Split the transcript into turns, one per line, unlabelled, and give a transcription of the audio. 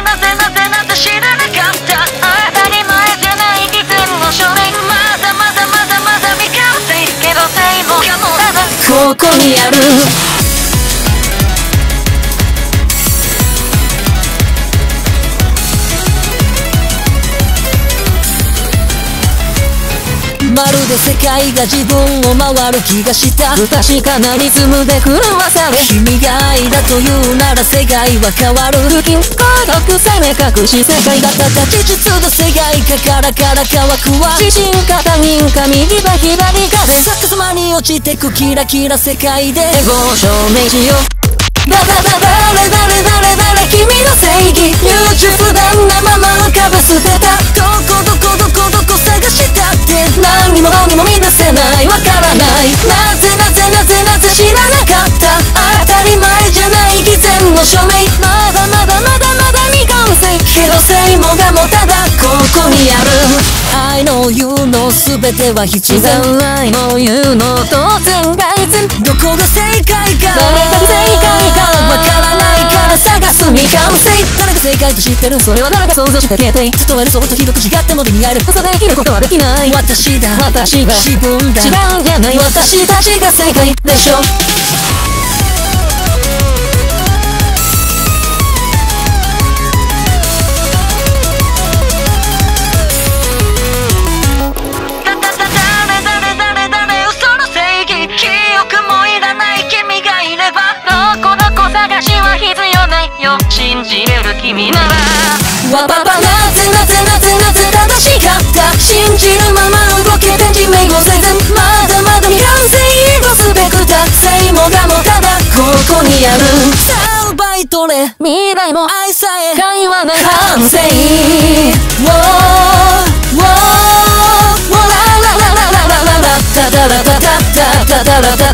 ぜなぜなぜなぜ知らなかった。当たり前じゃない偽善の少年まだまだまだまだ未完成けど性も可能だなここにある。まるで世界が自分を回る気がした。不確かなリズムで狂わされ君が愛だというなら世界は変わる。不均衡独攻め隠し世界が形実の世界かからから乾くは自信か他人か右か左かで逆さまに落ちてくキラキラ世界で。エゴを証明しよう。だだだ誰誰誰誰君の正義。優柔不断なまま浮かば捨てた全ては必然。I know you の当然外然どこが正解か。誰が正解か。わからないから探す。未完成誰が正解と知ってる。それは誰が想像した形態例えるそうとひどく違っても手に合える嘘できることはできない。私だ。私が自分だ違うんじゃない私たちが正解でしょ信じれる君ならわばばなぜなぜなぜなぜ正しかった信じるまま動けて地面をせずまだまだ未完成をすべく達成もがもただここにあるさあ奪い取れ未来も。愛さえ会話ない反省 Whoa, whoa, whoa, la la la la la la la la タタラタタタタタラ